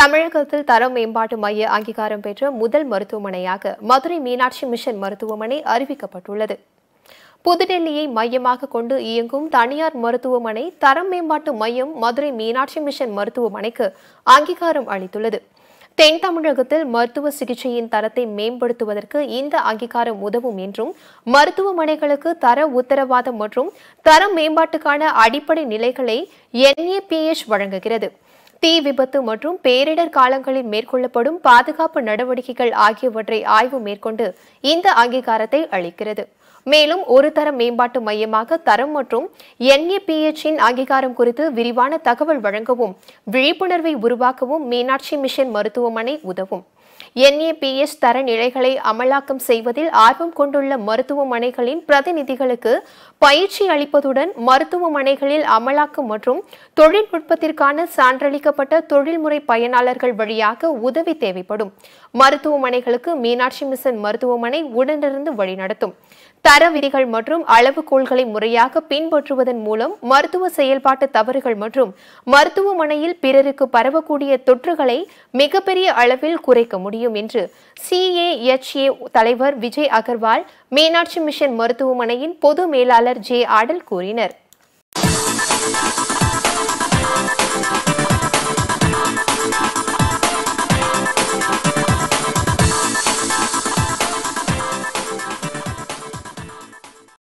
தமிழகத்தில் தர மேம்பாட்டு மைய அங்கீகாரம் பெற்ற முதல் மருத்துவமனையாக மதுரை மீனாட்சி மிஷன் மருத்துவமனை அறிவிக்கப்பட்டுள்ளது. புதுடெல்லியை மையமாக கொண்டு இயங்கும் தனியார் மருத்துவமனை தரம் மேம்பாட்டு மையம் மதுரை மீனாட்சி மிஷன் மருத்துவமனைக்கு அங்கீகாரம் அளித்துள்ளது. தென் தமிழகத்தில் மருத்துவ சிகிச்சையின் தரத்தை மேம்படுத்துவதற்கு இந்த அங்கீகாரம் உதவும் என்றும் மருத்துவமனைகளுக்கு தர உத்தரவாதம் மற்றும் தர மேம்பாட்டுக்கான அடிப்படை நிலைகளை என்ஏபிஎச் வழங்குகிறது. தீ விபத்து மற்றும் பேரிடர் காலங்களில் மேற்கொள்ளப்படும் பாதுகாப்பு நடவடிக்கைகள் ஆகியவற்றை ஆய்வு மேற்கொண்டு இந்த அங்கீகாரத்தை அளிக்கிறது. மேலும் ஒரு தர மேம்பாட்டு மையமாக தரம் மற்றும் என்ஏபிஎச்சின் அங்கீகாரம் குறித்து விரிவான தகவல் வழங்கவும் விழிப்புணர்வை உருவாக்கவும் மீனாட்சி மிஷன் மருத்துவமனை உதவும். என்ஏபிஎஸ் தரநிலைகளை அமலாக்கம் செய்வதில் ஆர்வம் கொண்டுள்ள மருத்துவமனைகளின் பிரதிநிதிகளுக்கு பயிற்சி அளிப்பதுடன் மருத்துவமனைகளில் அமலாக்கம் மற்றும் தொழில்நுட்பத்திற்கான சான்றளிக்கப்பட்ட தொழில்முறை பயனாளர்கள் வழியாக உதவி தேவைப்படும். மருத்துவமனைகளுக்கு மீனாட்சி மிஷன் மருத்துவமனை உடனிருந்து வழிநடத்தும். தர விதிகள் மற்றும் அளவுகோள்களை முறையாக பின்பற்றுவதன் மூலம் மருத்துவ செயல்பாட்டு தவறுகள் மற்றும் மருத்துவமனையில் பிறருக்கு பரவக்கூடிய தொற்றுகளை மிகப்பெரிய அளவில் குறைக்க அதிகரிக்க முடியும் என்று சிஏஎச்ஏ தலைவர் விஜய் அகர்வால் மீனாட்சி மிஷன் மருத்துவமனையின் பொது மேலாளர் ஜே ஆடல் கூறினர்.